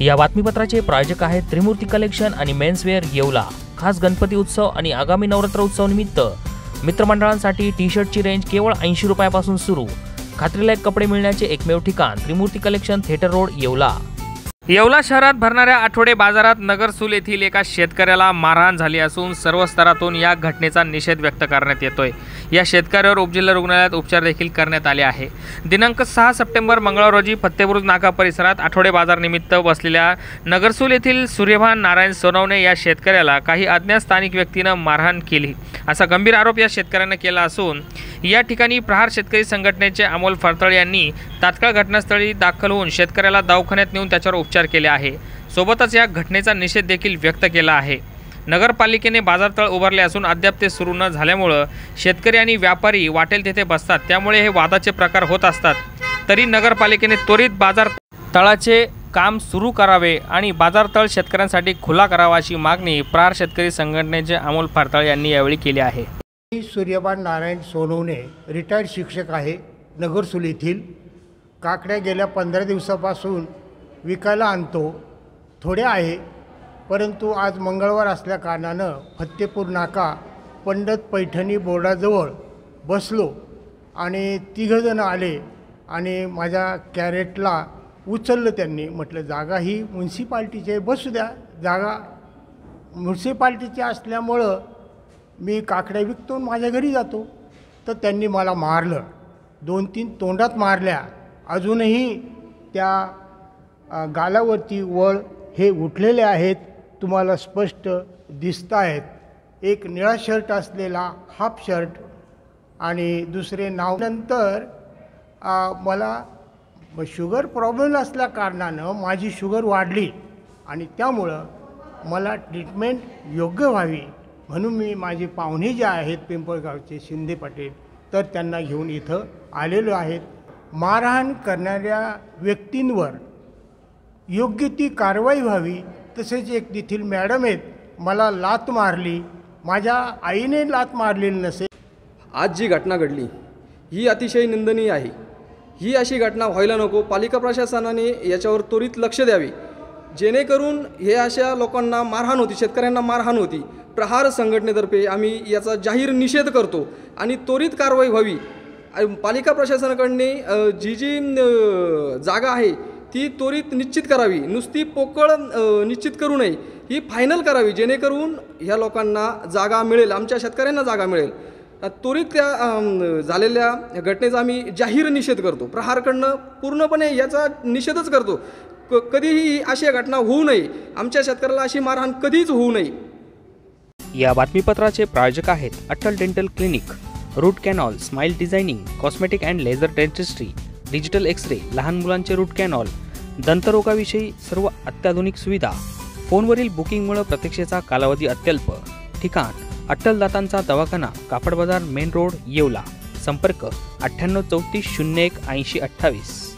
या बातमीपत्राचे प्रायोजक आहेत त्रिमूर्ती कलेक्शन आणि मेन्सवेअर येवला. खास गणपती उत्सव आणि आगामी नवरात्र उत्सव निमित्त मित्रमंडळांसाठी टी शर्टची रेंज केवळ ऐंशी रुपयापासून सुरू. खात्रीलायक कपडे मिळण्याचे एकमेव ठिकाण Trimurti collection theatre road Yeola. Yeola शहरात भरणाऱ्या आठवडे बाजारात नगरसूल येथील एका शेतकऱ्याला मारहाण झाली असून सर्व स्तरातून या घटनेचा निषेध व्यक्त करण्यात येतोय. या शेतकऱ्यावर उपजिल्हा रुग्णालयात उपचार देखील करण्यात आले आहे. दिनांक सहा सप्टेंबर मंगळवार रोजी फत्तेबुरुज नाका परिसरात आठवडे बाजारनिमित्त बसलेल्या नगरसूल येथील सूर्यभान नारायण सोनवणे या शेतकऱ्याला काही अज्ञात स्थानिक व्यक्तीनं मारहाण केली. असा गंभीर आरोप या शेतकऱ्यानं केला असून या ठिकाणी प्रहार शेतकरी संघटनेचे अमोल फरतळ यांनी तात्काळ घटनास्थळी दाखल होऊन शेतकऱ्याला दवाखान्यात नेऊन त्याच्यावर उपचार केले आहे. सोबतच या घटनेचा निषेध देखील व्यक्त केला आहे. नगरपालिकेने बाजारतळ उभारले असून अद्याप ते सुरू न झाल्यामुळं शेतकरी आणि व्यापारी वाटेल तेथे बसतात. त्यामुळे हे वादाचे प्रकार होत असतात. तरी नगरपालिकेने त्वरित बाजार तळाचे काम सुरू करावे आणि बाजारतळ शेतकऱ्यांसाठी खुला करावा अशी मागणी प्रहार शेतकरी संघटनेचे अमोल फारतळ यांनी यावेळी केली आहे. मी सूर्यबान नारायण सोनवणे रिटायर्ड शिक्षक आहे नगरसूल येथील काकड्या गेल्या पंधरा दिवसापासून विकायला आणतो. थोड्या आहे परंतु आज मंगळवार असल्या कारणानं फत्तेपूर नाका पंडत पैठणी बोर्डाजवळ बसलो आणि तिघंजणं आले आणि माझ्या कॅरेटला उचललं त्यांनी. म्हटलं जागा ही म्युन्सिपाल्टीची आहे बसू द्या. जागा म्युन्सिपाल्टीची असल्यामुळं मी काकड्या विकतो माझ्या घरी जातो. तर त्यांनी मला मारलं. दोन तीन तोंडात मारल्या. अजूनही त्या गालावरती वळ हे उठलेले आहेत तुम्हाला स्पष्ट दिसत आहेत. एक निळा शर्ट असलेला हाफ शर्ट आणि दुसरे नाव. नंतर मला शुगर प्रॉब्लेम असल्या कारणानं माझी शुगर वाढली आणि त्यामुळं मला ट्रीटमेंट योग्य व्हावी. म्हणून मी माझे पाहुणे जे आहेत पिंपळगावचे शिंदे पाटील तर त्यांना घेऊन इथं आलेलो आहेत. मारहाण करणाऱ्या व्यक्तींवर योग्य ती कारवाई व्हावी तसेच एक तेथील मॅडम आहेत मला लात मारली माझ्या आईने लात मारलेली नसेल आज जी घटना घडली ही अतिशय निंदनीय आहे. ही अशी घटना व्हायला नको पालिका प्रशासनाने याच्यावर त्वरित लक्ष द्यावे. जेणेकरून हे अशा लोकांना मारहाण होती शेतकऱ्यांना मारहाण होती. प्रहार संघटनेतर्फे आम्ही याचा जाहीर निषेध करतो आणि त्वरित कारवाई व्हावी. पालिका प्रशासनाकडने जी जी जागा आहे ती त्वरित निश्चित करावी. नुसती पोकळ निश्चित करू नये. ही फायनल करावी जेणेकरून ह्या लोकांना जागा मिळेल आमच्या शेतकऱ्यांना जागा मिळेल. त्वरित त्या झालेल्या घटनेचा आम्ही जाहीर निषेध करतो. प्रहारकडनं पूर्णपणे याचा निषेधच करतो. क कधीही ही अशी घटना होऊ नये. आमच्या शेतकऱ्याला अशी मारहाण कधीच होऊ नये. या बातमीपत्राचे प्रायोजक आहेत Atal dental clinic root canal smile designing cosmetic and laser dentistry digital X ray लहान मुलांचे रूट कॅनॉल दंतरोगाविषयी सर्व अत्याधुनिक सुविधा. फोनवरील बुकिंगमुळे प्रतीक्षेचा कालावधी अत्यल्प. ठिकाण अट्टल दातांचा दवाखाना कापड बाजार मेन रोड येवला. संपर्क अठ्ठ्याण्णव चौतीस शून्य एक ऐंशी अठ्ठावीस.